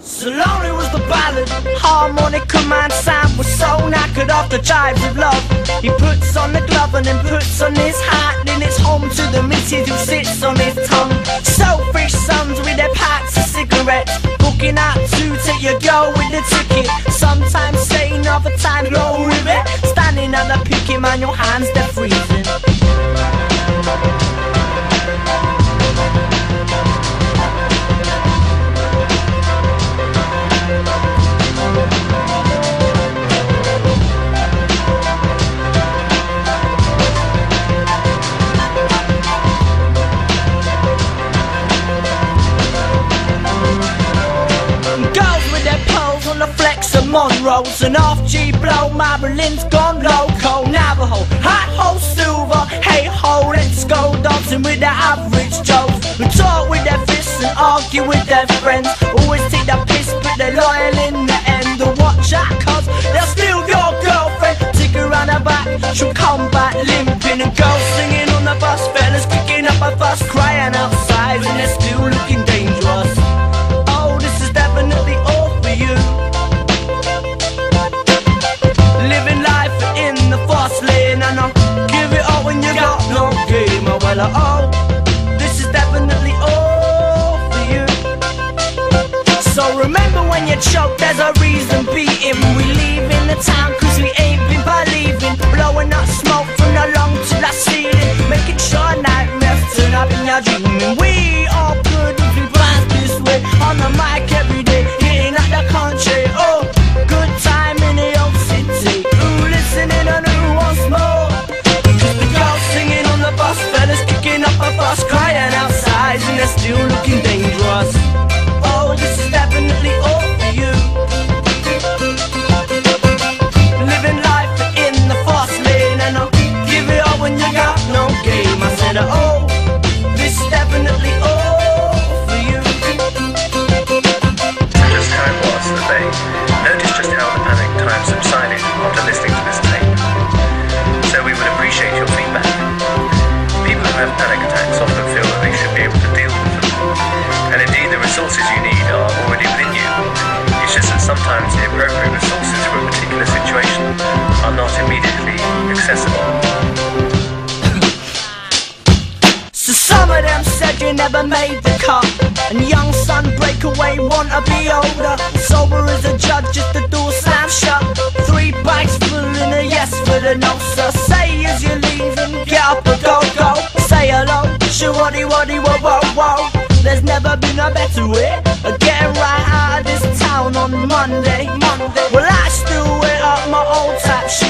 So lonely was the ballad, harmonica man Sam was so knackered off the jives of love. He puts on the glove and then puts on his hat, then it's home to the missus who sits on his tongue. Selfish sons with their packs of cigarettes, booking out to take your girl with the ticket. Sometimes saying, other times roll with it. Standing on the picket man, your hands they're freezing. And off G blow, Marilyn's gone loco. Navajo, hot hole, silver, hey ho Let's go. Dancing with the average Joes. Who talk with their fists and argue with their friends. Always take the piss but they're loyal in the end. And watch out cause they're still your girlfriend. Her around her back, she'll come back limping And girls singing Oh, some of them said you never made the cut. And young son breakaway wanna be older. Sober as a judge just the door slam shut. Three bags full and a yes for the no sir. Say as you're leaving, get up and go go. Say hello, shawty waddy whoa whoa whoa. There's never been a better way Of getting right out of this town on Monday Monday. Well I still wear up my old tap shoes